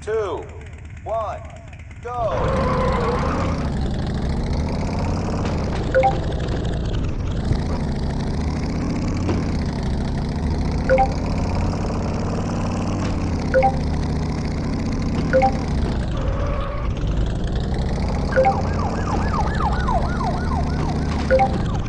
Two, one, go. Yeah.